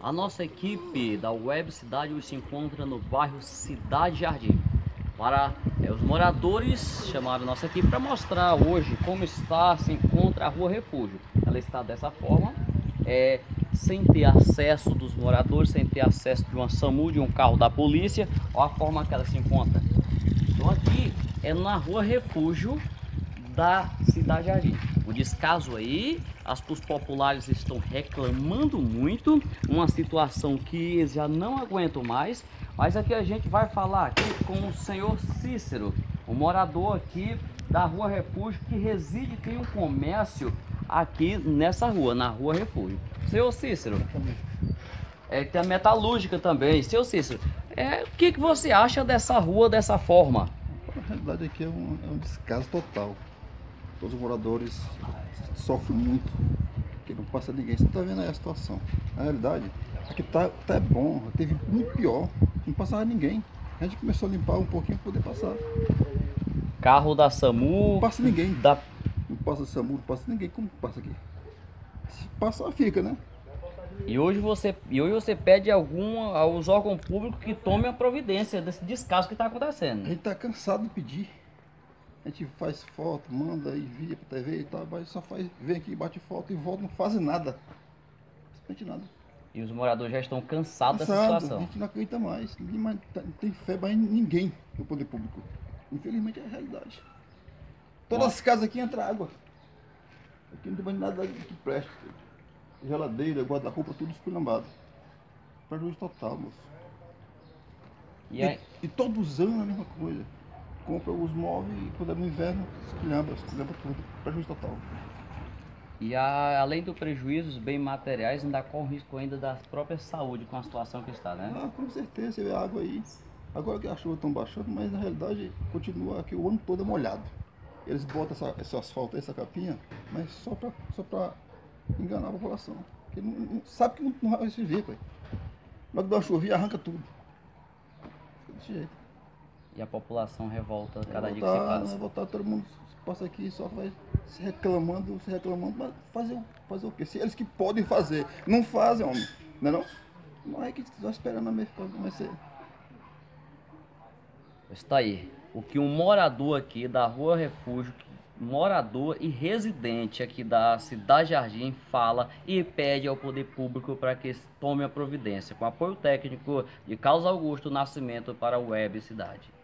A nossa equipe da Web Cidade se encontra no bairro Cidade Jardim. Para é, os moradores chamaram nossa equipe para mostrar hoje como está, se encontra a Rua Refúgio. Ela está dessa forma, é, sem ter acesso dos moradores, sem ter acesso de uma SAMU, de um carro da polícia. Olha a forma que ela se encontra. Então aqui é na Rua Refúgio da Cidade Jardim. O descaso aí, as os populares estão reclamando muito, uma situação que eles já não aguentam mais, mas aqui a gente vai falar aqui com o senhor Cícero, um morador aqui da Rua Refúgio que reside, tem um comércio aqui nessa rua, na Rua Refúgio. Senhor Cícero, é, tem a metalúrgica também. Senhor Cícero, é, o que, que você acha dessa rua dessa forma? Na realidade aqui é um, é um descaso total. Todos os moradores sofrem muito, porque não passa ninguém. Você está vendo aí a situação. Na realidade, aqui tá, tá bom, teve muito pior, não passava ninguém. A gente começou a limpar um pouquinho para poder passar. Carro da SAMU. Não passa ninguém. Da... Não passa SAMU, não passa ninguém. Como passa aqui? Se passa, fica, né? E hoje você, e hoje você pede algum aos órgãos públicos que tomem a providência desse descaso que está acontecendo. A gente está cansado de pedir. A gente faz foto, manda, envia pra TV e tal, mas só faz, vem aqui, bate foto e volta, não faz nada. Simplesmente nada. E os moradores já estão cansados dessa Cansado, situação. A gente não acredita mais. Ninguém mais tá- não tem fé mais em ninguém no poder público. Infelizmente é a realidade. Todas Nossa. as casas aqui entra água. Aqui não tem mais nada que preste. Geladeira, guarda-roupa, tudo esculhambado. Prejuízo total, moço. E E, e todos anos a mesma coisa. Compra os móveis e quando é no inverno, esculhamba, esculhamba tudo. Prejuízo total. e a- além do prejuízo, os bens materiais ainda correm risco ainda da própria saúde com a situação que está, né? Ah, com certeza, você vê a água aí. Agora que as chuvas estão baixando, mas na realidade continua aqui o ano todo molhado. Eles botam essa, esse asfalto, essa capinha, mas só para só pra enganar a população. Porque não, não- sabe que não, não vai se ver, pai. Que dá uma chuvinha, arranca tudo. Fica desse jeito. E a população revolta cada dia que se voltar, vai passa. voltar, todo mundo passa aqui só vai se reclamando, se reclamando, mas fazer, o- fazer o quê? Se eles que podem fazer, não fazem, homem. Não é não? Não é que só esperando a mercado vai ser. Está aí. O que um morador aqui da Rua Refúgio, morador e residente aqui da Cidade Jardim fala e pede ao poder público para que tome a providência, com apoio técnico de Carlos Augusto Nascimento para a Web Cidade.